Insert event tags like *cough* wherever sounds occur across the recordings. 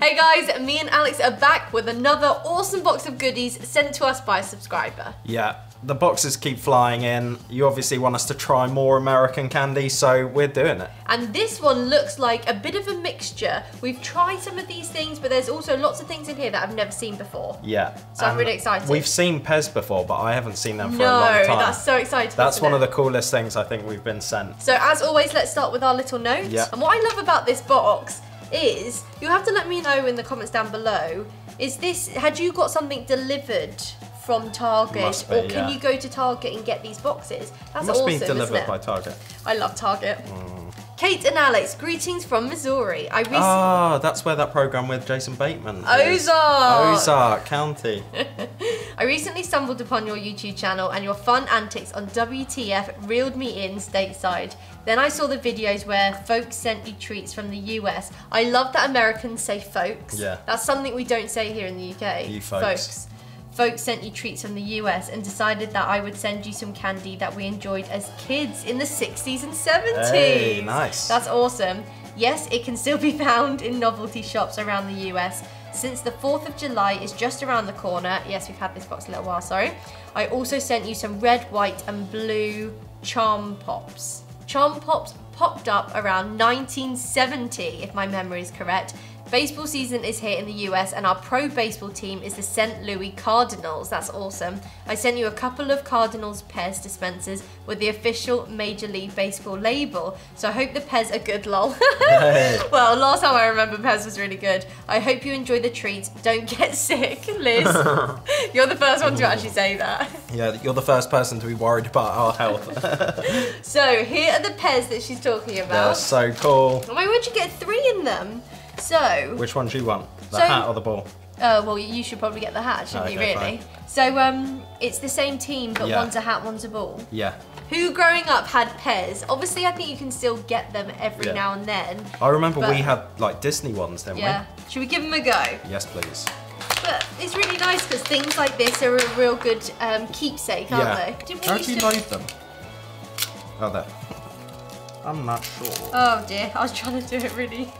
Hey guys, me and Alex are back with another awesome box of goodies sent to us by a subscriber. Yeah, the boxes keep flying in. You obviously want us to try more American candy, so we're doing it. And this one looks like a bit of a mixture. We've tried some of these things, but there's also lots of things in here that I've never seen before. Yeah. So I'm really excited. We've seen Pez before, but I haven't seen them for no, a long time. No, that's so exciting. That's one it? of the coolest things I think we've been sent. So as always, let's start with our little notes. Yeah. And what I love about this box is, you'll have to let me know in the comments down below, is this, had you got something delivered from Target? Be, or can yeah. you go to Target and get these boxes? That's must awesome, be delivered by Target. I love Target. Mm. Kate and Alex, greetings from Missouri. I recently... Ah, that's where that program with Jason Bateman is. Ozark! Ozark County. *laughs* I recently stumbled upon your YouTube channel and your fun antics on WTF reeled me in stateside. Then I saw the videos where folks sent you treats from the US. I love that Americans say folks. Yeah. That's something we don't say here in the UK. You folks. Folks sent you treats from the US and decided that I would send you some candy that we enjoyed as kids in the 60s and 70s. Hey, nice. That's awesome. Yes, it can still be found in novelty shops around the US. Since the 4th of July is just around the corner, yes, we've had this box a little while, sorry. I also sent you some red, white, and blue Charm Pops. Charm Pops popped up around 1970, if my memory is correct. Baseball season is here in the US, and our pro baseball team is the St. Louis Cardinals. That's awesome. I sent you a couple of Cardinals Pez dispensers with the official Major League Baseball label, so I hope the Pez are good, lol. *laughs* Well, last time I remember Pez was really good. I hope you enjoy the treats. Don't get *laughs* sick, Liz. *laughs* You're the first one to actually say that. Yeah, you're the first person to be worried about our health. So here are the Pez that she's talking They're so cool. Why would you get three in them? So, Which one do you want? The So- hat or the ball? uh, well, you should probably get the hat, shouldn't you, Okay, really? So, um, it's the same team, but Yeah. one's a hat, one's a ball. Yeah. Who growing up had Pez? Obviously, I think you can still get them every Yeah. now and then. I remember we had like Disney ones, didn't Yeah. Should we give them a go? Yes, please. But it's really nice because things like this are a real good um, keepsake, aren't yeah. they? Didn't we How do you load them? Oh, there. I'm not sure. Oh dear, I was trying to do it really.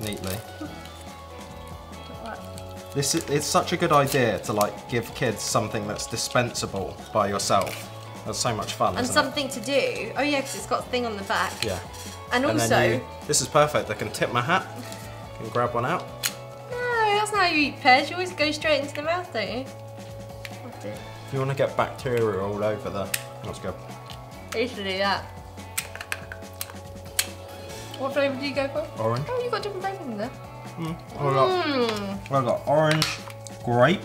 Neatly. This is, it's such a good idea to like give kids something that's dispensable by yourself. That's so much fun, And something to do. Oh yeah, because it's got a thing on the back. Yeah. And And also, you, this is perfect. I can tip my hat, can grab one out. no, that's not how you eat Pez. You always go straight into the mouth, don't you? If you want to get bacteria all over the, let's go. I used to do that. What flavour do you go for? Orange. Oh, you've got different flavours in there. Mm. I got, Mmm. I got orange, grape.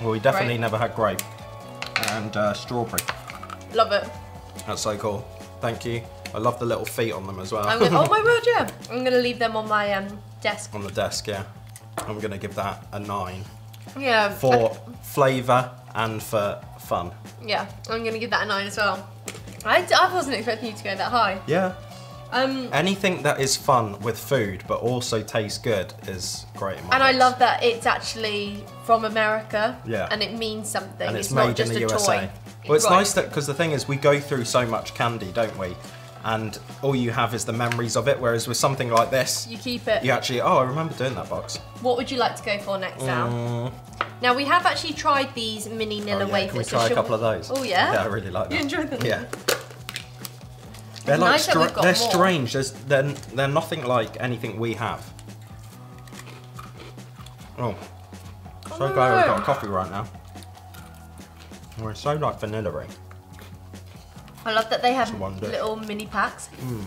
Well, we definitely Grape. never had grape. And uh, strawberry. Love it. That's so cool. Thank you. I love the little feet on them as well. I'm gonna, oh my *laughs* word, yeah. I'm gonna leave them on my um, desk. on the desk, yeah. I'm gonna give that a nine Yeah. for flavour and for fun. Yeah, I'm gonna give that a nine as well. I, I wasn't expecting you to go that high. Yeah. Um, Anything that is fun with food but also tastes good is great. In my and I love that it's actually from America. Yeah. And it means something. And it's, it's, not made just in the USA. toy. Well, it's Right. nice that because the thing is, we go through so much candy, don't we? And all you have is the memories of it. Whereas with something like this, You keep it. you actually, oh, I remember doing that box. What would you like to go for next now? Mm, Now we have actually tried these mini oh, Nilla yeah, wafers. Can we so try a couple we- of those? Oh yeah. Yeah, I really like You that. enjoyed them? Yeah. They're like nice that we've got they're more. strange. There's, they're, they're nothing like anything we have. Oh, so Oh, glad we've got a coffee right now. We're so like vanilla I love that they have It's a wonder. little mini packs. Mm.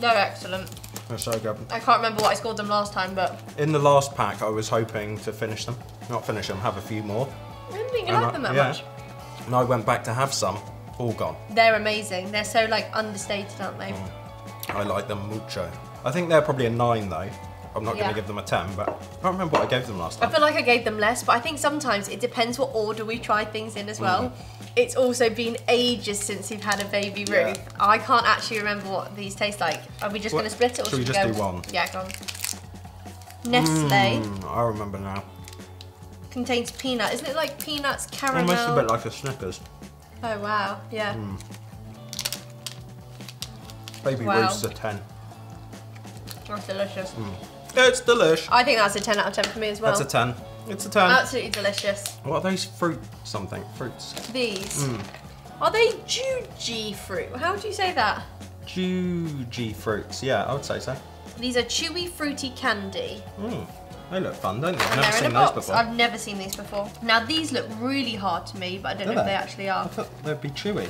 They're excellent. They're so good. I can't remember what I scored them last time, but In the last pack, I was hoping to finish them. Not finish them, have a few more. I didn't think you liked them that yeah. much. And I went back to have some, all gone. They're amazing. They're so like understated, aren't they? Mm. I like them mucho. I think they're probably a nine though. I'm not Yeah. going to give them a 10, but I can't remember what I gave them last time. I feel like I gave them less, but I think sometimes it depends what order we try things in as well. It's also been ages since we've had a baby Mm. Yeah. Ruth. I can't actually remember what these taste like. Are we just going to split it or should we should just go? do one? Yeah, go on. Nestle Mm, I remember now. contains peanut. Isn't it like peanuts, caramel? Almost a bit like a Snickers. Oh wow, yeah. Mm. Baby Wow. A 10. That's delicious. Mm. It's delish. I think that's a 10 out of 10 for me as well. That's a 10. It's a 10. Absolutely delicious. what are those fruit something? Fruits. These. Hmm. Are they Jujyfruit? How would you say that? Jujyfruits. Yeah, I would say so. These are chewy, fruity candy. Mm. They look fun, don't they? I've never seen those before. I've never seen these before. Now these look really hard to me, but I don't Do know if they? they actually I are. thought they'd be chewy.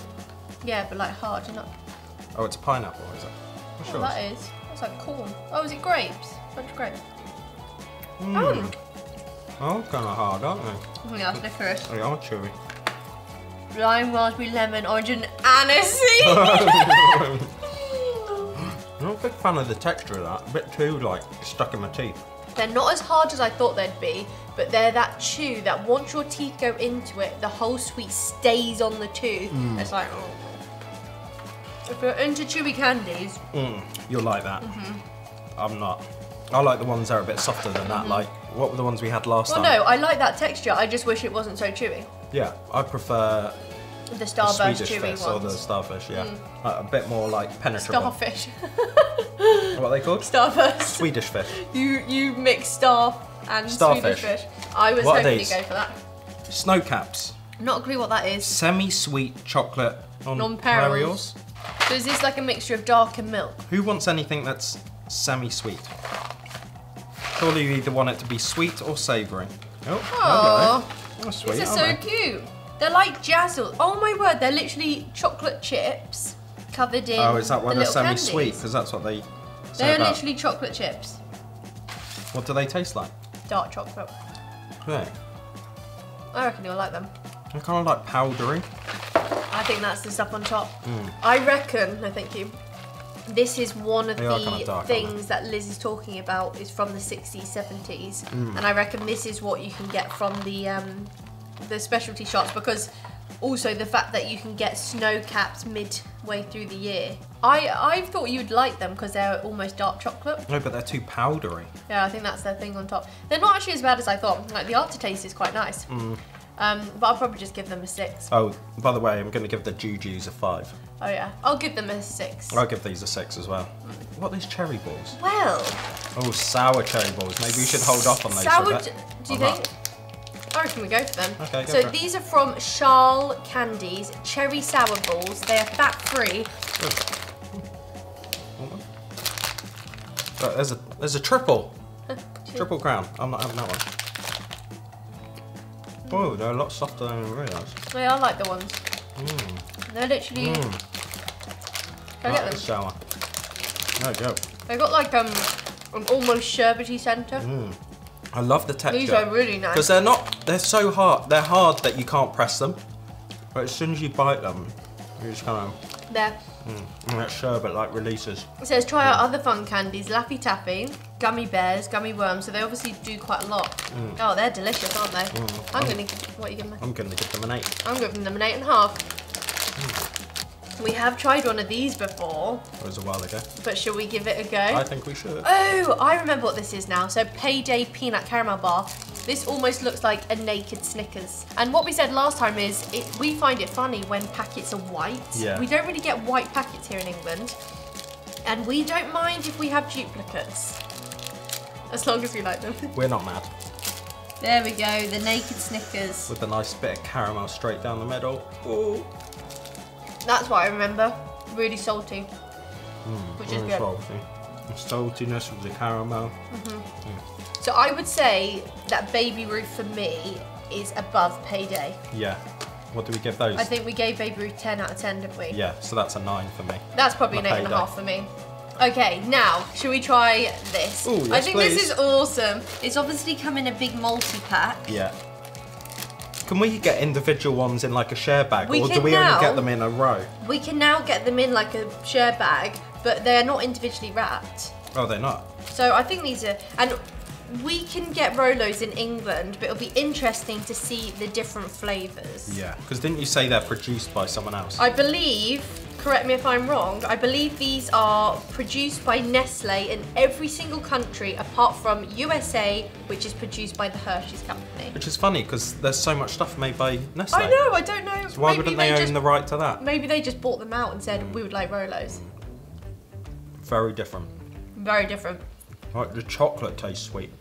Yeah, but like hard, you know. Oh, it's pineapple, is it? What's Oh, that is. That's like corn. Oh, is it grapes? Bunch of grapes. Mm. Oh, kind of hard, aren't they? Oh, yeah, that's licorice. They are chewy. Lime, raspberry, lemon, orange, and aniseed. I'm *laughs* *laughs* not a big fan of the texture of that. A bit too, like, stuck in my teeth. They're not as hard as I thought they'd be, but they're that chew that once your teeth go into it, the whole sweet stays on the tooth. Mm. It's like, oh. If you're into chewy candies, Mm, you'll like that. Mm-hmm. I'm not. I like the ones that are a bit softer than that. Like, what were the ones we had last well, time? no, I like that texture. I just wish it wasn't so chewy. Yeah, I prefer The Starburst Swedish chewy fish or the. Mm. starfish. Yeah, Uh, a bit more like penetrable. Starfish. *laughs* What are they called? Starburst. Swedish fish. You you mix star and Starfish. Swedish fish. I was What hoping you go for that. Sno-Caps. Not a clue what that is. Semi-sweet chocolate on Nonpareils. So is this like a mixture of dark and milk? Who wants anything that's semi-sweet? Surely you either want it to be sweet or savoury. Oh, Aww. hello. That's sweet, These are so they? cute. They're like jazzles. Oh my word, they're literally chocolate chips covered in. Oh, is that why the they're little semi-sweet? Because that's what they say They're about. literally chocolate chips. What do they taste like? Dark chocolate. Yeah. I reckon you'll like them. They're kind of like powdery. I think that's the stuff on top. Mm. I reckon, no thank you, this is one of They the kinda dark, things that Liz is talking about is from the 60s, 70s. Mm. And I reckon this is what you can get from the um, the specialty shops because also the fact that you can get Sno-Caps midway through the year. I, I thought you'd like them because they're almost dark chocolate. No, but they're too powdery. Yeah, I think that's their thing on top. They're not actually as bad as I thought. Like the aftertaste is quite nice. Mm. Um, but I'll probably just give them a six. Oh, by the way, I'm going to give the Jujus a five. Oh yeah, I'll give them a six. I'll give these a six as well. What are these cherry balls? Well, Oh, sour cherry balls. Maybe we should hold off on those sour. for a bit. Do you Or think? not. I reckon we go for them. Okay, go so for it. these are from Charles Candies Cherry Sour Balls. They are fat free. But there's a there's a triple. Triple crown. I'm not having that one. Oh, they're a lot softer than I realised. They are like the ones. Mm. They're literally. Mm. Can I Right, get them? sour. There you go. They got like um an almost sherbety centre. Mm. I love the texture. These are really nice. Because they're not, they're so hard. They're hard that you can't press them. But as soon as you bite them, you just kind of, There. Mm, and that sherbet like releases. It says try out other fun candies, Laffy Taffy, gummy bears, gummy worms. So they obviously do quite a lot. Mm. Oh, they're delicious, aren't they? Mm. I'm gonna. What are you giving me? I'm going to give them an eight. I'm giving them an eight and a half. Mm. We have tried one of these before, It was a while ago. but should we give it a go? I think we should. Oh, I remember what this is now. So Payday Peanut Caramel Bar. This almost looks like a naked Snickers. And what we said last time is it, we find it funny when packets are white. Yeah. We don't really get white packets here in England. And we don't mind if we have duplicates. As long as we like them. *laughs* We're not mad. there we go, the naked Snickers. With a nice bit of caramel straight down the middle. Oh, That's what I remember. Really salty. Hmm, Which is good. salty. The saltiness of the caramel. Mm-hmm. So I would say that Baby Ruth for me is above Payday. Yeah. What do we give those? I think we gave Baby Ruth 10 out of 10, didn't we? Yeah, so that's a nine for me. That's probably an eight and a half for me. Okay, now, should we try this? Ooh, I yes, think this is awesome. It's obviously come in a big multi-pack. Yeah. Can we get individual ones in like a share bag, We or do we now. only get them in a row? We can now get them in like a share bag, but they're not individually wrapped. Oh, they're not. So I think these are, and we can get Rolos in England, but it'll be interesting to see the different flavours. Yeah. Because didn't you say they're produced by someone else? I believe, correct me if I'm wrong, I believe these are produced by Nestle in every single country apart from USA, which is produced by the Hershey's company. Which is funny because there's so much stuff made by Nestle. I know, I don't know. So why maybe wouldn't they, own just, the right to that? Maybe they just bought them out and said we would like Rolos. Very different. Very different. Like the chocolate tastes sweet,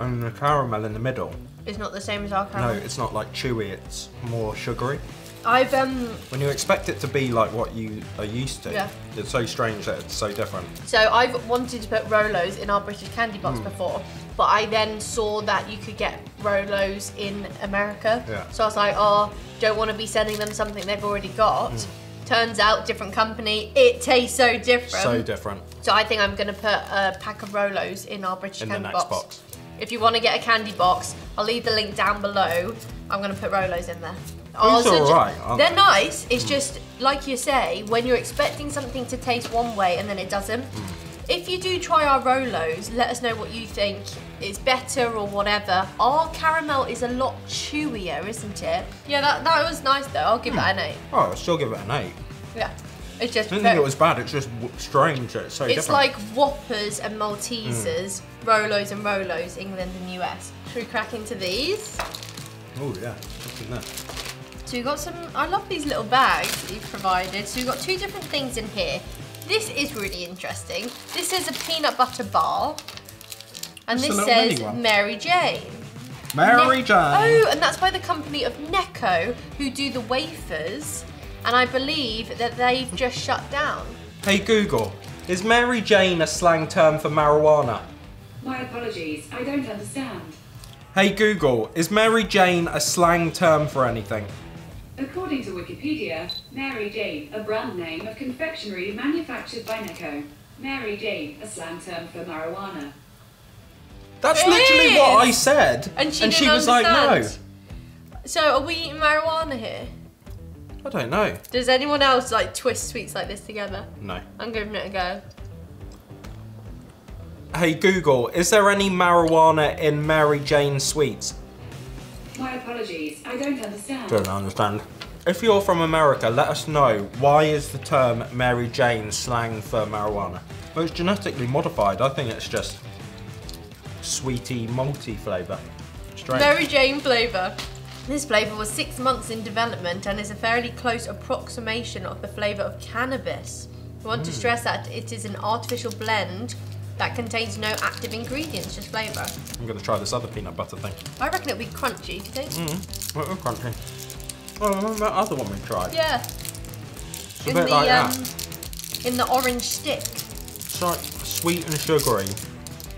and the caramel in the middle. It's not the same as our No, it's not like chewy. It's more sugary. I've um When you expect it to be like what you are used to, Yeah. it's so strange that it's so different. so I've wanted to put Rolos in our British candy box before, but I then saw that you could get Rolos in America. Yeah. So I was like, oh, don't want to be sending them something they've already got. Hmm. Turns out, different company. It tastes so different. So different. So I think I'm going to put a pack of Rolos in our British In the candy next box. box. If you want to get a candy box, I'll leave the link down below. I'm going to put Rolos in there. These Also, are ju- alright, aren't They're they? nice. It's just like you say, when you're expecting something to taste one way and then it doesn't. Hmm. If you do try our Rolos, let us know what you think is better or whatever. Our caramel is a lot chewier, isn't it? Yeah, that, that was nice though. I'll give that an eight. Oh, I'll still give it an eight. Yeah, it's just. I didn't think it was bad. It's just strange. It's so It's different. like Whoppers and Maltesers, Rolos and Rolos, England and US. Should we crack into these? Oh yeah. What's in there? So we've got some, I love these little bags that you've provided. So we've got two different things in here. This is really interesting. This is a peanut butter bar. And Just this says. Mary Jane. Mary Ne- Jane. Oh, and that's by the company of Necco, who do the wafers. And I believe that they've just shut down. Hey Google, is Mary Jane a slang term for marijuana? My apologies, I don't understand. Hey Google, is Mary Jane a slang term for anything? According to Wikipedia, Mary Jane, a brand name of confectionery manufactured by Necco. Mary Jane, a slang term for marijuana. That's It literally what I said. And she didn't was like, understand. So are we eating marijuana here? I don't know. Does anyone else like twist sweets like this together? No. I'm giving it a go. Hey Google, is there any marijuana in Mary Jane sweets? My apologies, I don't understand. Don't understand. If you're from America, let us know why is the term Mary Jane slang for marijuana? Well, it's genetically modified. I think it's just sweetie, malty flavour. Strange. Mary Jane flavour. This flavour was six months in development and is a fairly close approximation of the flavour of cannabis. We want to hmm. stress that it is an artificial blend that contains no active ingredients, just flavour. I'm gonna try this other peanut butter thing. I reckon it'll be crunchy, do you think? Mm, what a crunchy. Oh, remember that other one we tried? Yeah. It's a In bit the like um, that. in the orange stick. It's like sweet and sugary,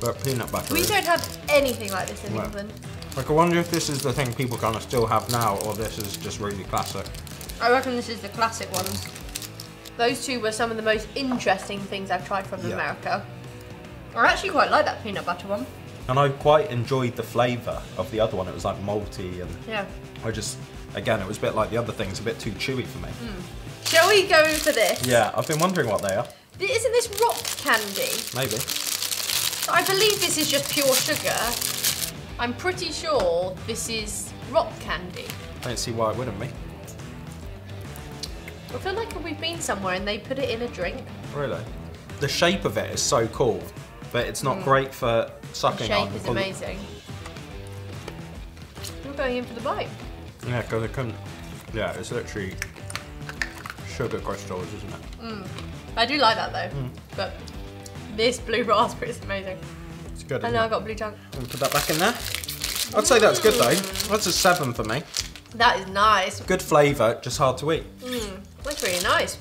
but peanut butter. We don't have anything like this in No. England. Like, I wonder if this is the thing people kind of still have now, or this is just really classic. I reckon this is the classic ones. Those two were some of the most interesting things I've tried from Yeah. America. I actually quite like that peanut butter one. And I quite enjoyed the flavour of the other one. It was like malty, and Yeah. I just, again, it was a bit like the other things, a bit too chewy for me. Hmm. Shall we go for this? Yeah, I've been wondering what they are. Isn't this rock candy? Maybe. I believe this is just pure sugar. I'm pretty sure this is rock candy. I don't see why it wouldn't be. I feel like we've been somewhere and they put it in a drink. Really? The shape of it is so cool, but it's not mm. great for The sucking on. shape is amazing. We're going in for the bite. Yeah, because it couldn't. Yeah, it's literally sugar crystals, isn't it? Mm. I do like that though, Hmm. but this blue *laughs* raspberry is amazing. It's good. I isn't know I it? got blue. Can we put that back in there. I'd say that's good though. Mm. That's a seven for me. That is nice. Good flavour, just hard to eat. That's really nice.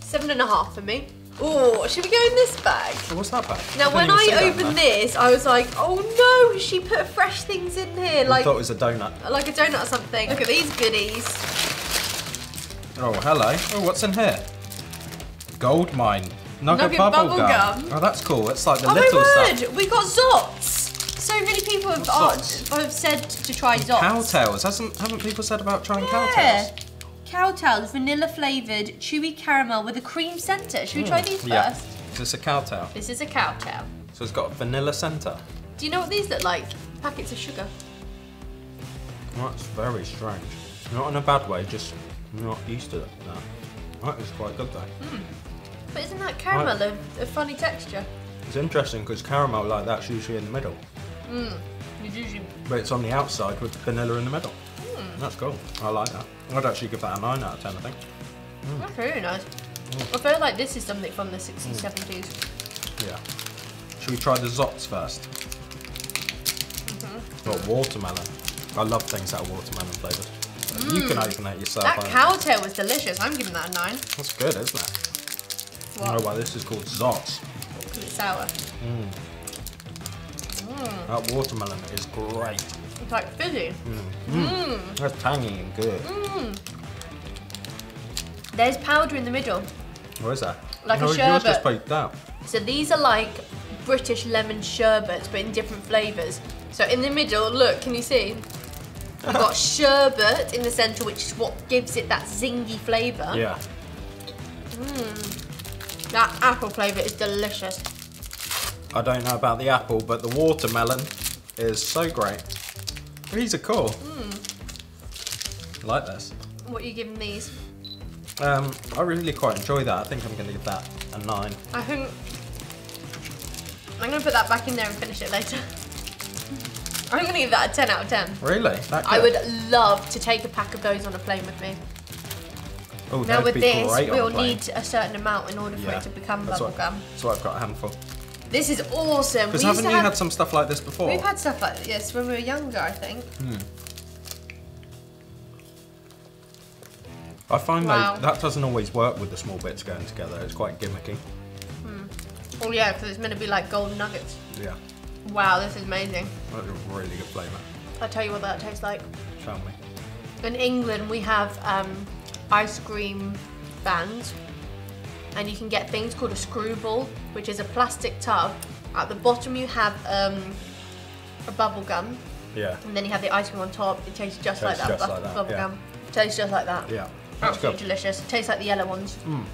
Seven and a half for me. Oh, should we go in this bag? Oh, what's that bag? Now, didn't when I opened this, I was like, oh no, she put fresh things in here, I like thought it was a donut. like a donut or something. Look at these goodies. Oh, hello. Oh, what's in here? Gold mine. Nugget, Nugget bubble, gum. gum. Oh, that's cool. It's like the oh my little word, stuff. we got Zotz. So many people have, asked, have said to try Zotz. Cowtails. Hasn't haven't people said about trying Yeah. Cow Tales? Cow Tales, vanilla flavoured, chewy caramel with a cream centre. Should we try these first? Hmm. Yeah. Is this a Cow Tale? This is a Cow Tale. So it's got a vanilla centre. Do you know what these look like? Packets of sugar. That's very strange. Not in a bad way, just not used to that. That is quite good though. But isn't that caramel Right. a, a funny texture? It's interesting because caramel like that's usually in the middle, It's usually but it's on the outside with the vanilla in the middle. Hmm. That's cool. I like that. I'd actually give that a 9 out of 10, I think. That's really nice. I feel like this is something from the 60s, 70s. Yeah. Should we try the Zotz 1st Mm-hmm. Got watermelon. I love things that are watermelon flavoured. You can open that yourself. Mm. That I- Cow Tale was delicious. I'm giving that a nine. That's good, isn't it? I What? know why this is called Zotz. Because it's sour. That watermelon is great. It's like fizzy. Mm. Mm. Mm. That's tangy and good. Mm. There's powder in the middle. What is that? Like a no, Yours sherbet. just poked out. So these are like British lemon sherbets, but in different flavours. So in the middle, look, can you see? You've got *laughs* sherbet in the centre, which is what gives it that zingy flavour. Yeah. That apple flavour is delicious. I don't know about the apple, but the watermelon is so great. These are cool. I like this. What are you giving these? Um, I really quite enjoy that. I think I'm going to give that a nine. I think I'm gonna put that back in there and finish it later. *laughs* I'm gonna give that a 10 out of 10. Really? I would love to take a pack of those on a plane with me. Oh, Now with be this, we'll need a certain amount in order for it to become bubblegum. That's why I've got a handful. This is awesome. Because haven't you have- had some stuff like this before? We've had stuff like this when we were younger, I think. I find Wow. though that doesn't always work with the small bits going together. It's quite gimmicky. Oh yeah, because it's meant to be like golden nuggets. Yeah, Wow, this is amazing. that's a really good flavour. I'll tell you what that tastes like. Tell me. In England, we have um, ice cream vans, and you can get things called a screwball, which is a plastic tub. At the bottom, you have um, a bubble gum, Yeah. and then you have the ice cream on top. It tastes just like that. just like that, bubble yeah. gum. Tastes just like that. Yeah. That's Absolutely good. delicious. It tastes like the yellow ones. Mm.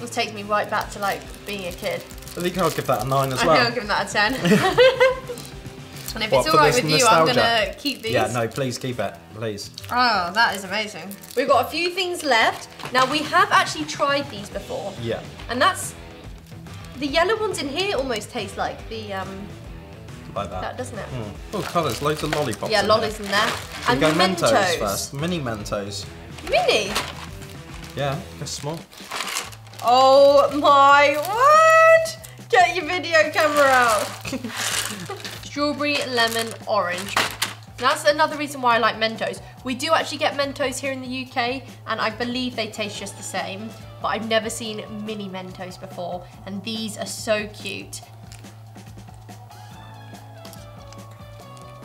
This takes me right back to like being a kid. I think I'll give that a nine as I well. think I'll give that a 10. *laughs* *laughs* and if What, it's alright this with you, I'm gonna keep these. Yeah, no, please keep it, please. Oh, that is amazing. We've got a few things left. Now, we have actually tried these before. Yeah. And that's. The yellow ones in here almost taste like the. um Like that. That, doesn't it? Mm. Oh, colours, loads of lollipops. Yeah, in lollies there. in there. And go Mentos, Mentos. first. Mini Mentos. Mini? Yeah, they're small. Oh my word! Get your video camera out. *laughs* Strawberry, lemon, orange. That's another reason why I like Mentos. We do actually get Mentos here in the UK, and I believe they taste just the same. But I've never seen mini Mentos before, and these are so cute.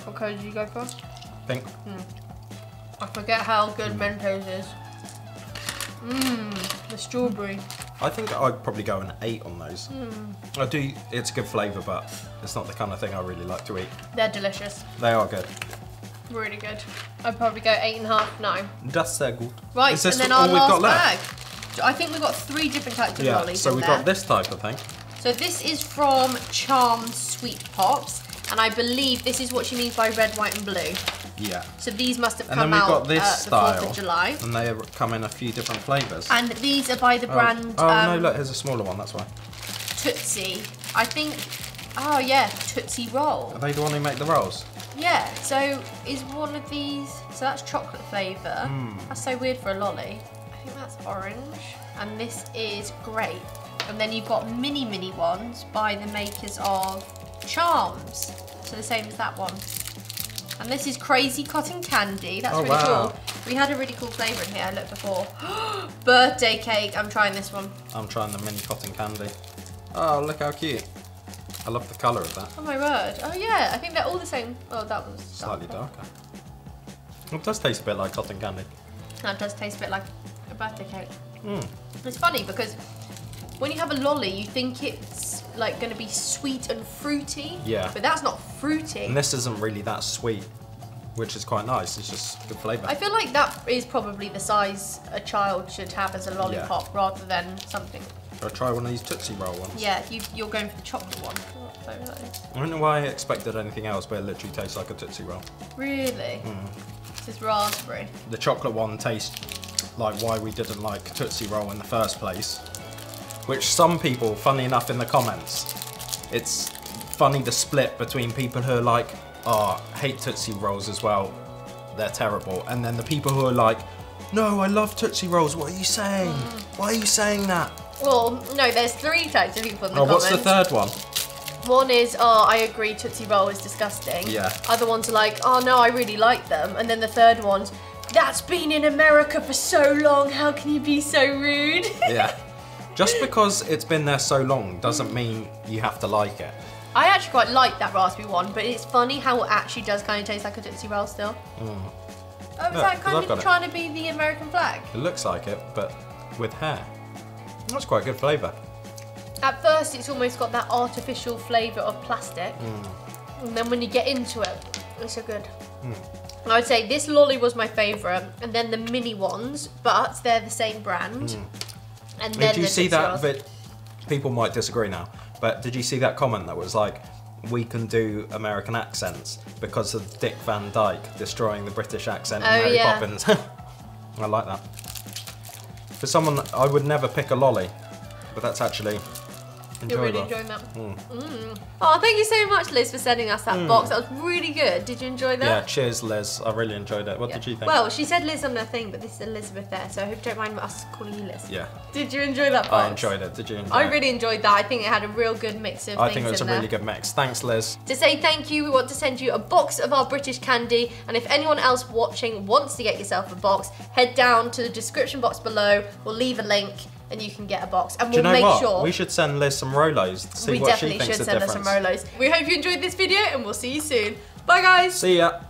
What colour did you go for? Think. I forget how good Mentos is. Mmm, the strawberry. I think I'd probably go an eight on those. Hmm. I do. It's a good flavour, but it's not the kind of thing I really like to eat. They're delicious. They are good. Really good. I'd probably go eight and a half, eight and a half, nine. That's sehr gut. Right, Is this and then all our we've last got left? bag. I think we've got three different types of Yeah. lollies So we've got this type, I think. So this is from Charmed Sweet Pops, and I believe this is what she means by red, white, and blue. Yeah. So these must have come we've out got this uh, the style, 4th of July. and they come in a few different flavours. And these are by the Oh. brand Oh, um, no! Look, here's a smaller one. That's why. Tootsie. I think, oh yeah, Tootsie Roll. Are they the one who make the rolls? Yeah, so is one of these, so that's chocolate flavour. Hmm. That's so weird for a lolly. I think that's orange. And this is grape. And then you've got mini, mini ones by the makers of Charms. So the same as that one. And this is Crazy Cotton Candy. That's Oh, really wow. cool. We had a really cool flavour in here, I looked before. *gasps* Birthday cake, I'm trying this one. I'm trying the mini cotton candy. Oh, look how cute! I love the colour of that. Oh my word. Oh yeah, I think they're all the same. Oh, that was Slightly darker. It does taste a bit like cotton candy. That does taste a bit like a birthday cake. Mm. It's funny because when you have a lolly, you think it's like going to be sweet and fruity. Yeah. But that's not fruity. And this isn't really that sweet, which is quite nice. It's just good flavour. I feel like that is probably the size a child should have as a lollipop rather than something. Should I try one of these Tootsie Roll ones? Yeah, you, you're going for the chocolate one. What flavour that is. I don't know why I expected anything else, but it literally tastes like a Tootsie Roll. Really? Mm. This is raspberry. The chocolate one tastes like why we didn't like Tootsie Roll in the first place. Which some people, funny enough, in the comments, it's funny the split between people who are like, oh, hate Tootsie Rolls as well, they're terrible. And then the people who are like, no, I love Tootsie Rolls, what are you saying? Why are you saying that? Well, no, there's three types of people in the Oh, comments. what's the third one? One is, oh, I agree, Tootsie Roll is disgusting. Yeah. Other ones are like, oh no, I really like them. And then the third one's, that's been in America for so long, how can you be so rude? Yeah. *laughs* Just because it's been there so long doesn't mean you have to like it. I actually quite like that raspberry one, but it's funny how it actually does kind of taste like a Tootsie Roll still. Hmm. Oh, is that kind of it. trying to be the American flag? It looks like it, but with hair. That's quite a good flavour. At first, it's almost got that artificial flavour of plastic, hmm. and then when you get into it, it's so good. Hmm. I would say this lolly was my favourite, and then the mini ones, but they're the same brand. Hmm. And then Did you see that? But people might disagree now. But did you see that comment that was like, "We can do American accents because of Dick Van Dyke destroying the British accent in Oh, Mary yeah. Poppins." *laughs* I like that. For someone, I would never pick a lolly, but that's actually You're really enjoyable. enjoying that. Mm. Oh, thank you so much, Liz, for sending us that box. That was really good. Did you enjoy that? Yeah, cheers, Liz. I really enjoyed it. What Yeah. did you think? Well, she said Liz on her thing, but this is Elizabeth there, so I hope you don't mind us calling you Liz. yeah, Did you enjoy that box? I enjoyed it. Did you enjoy it? I it? really enjoyed that. I think it had a real good mix of I things think it was a there. really good mix. Thanks, Liz. To say thank you, we want to send you a box of our British candy. And if anyone else watching wants to get yourself a box, head down to the description box below. We'll leave a link and you can get a box. And we'll make what? sure. We should send Liz some Rolos to see we what she definitely thinks should the send us difference. some Rolos. We hope you enjoyed this video and we'll see you soon. Bye, guys. See ya.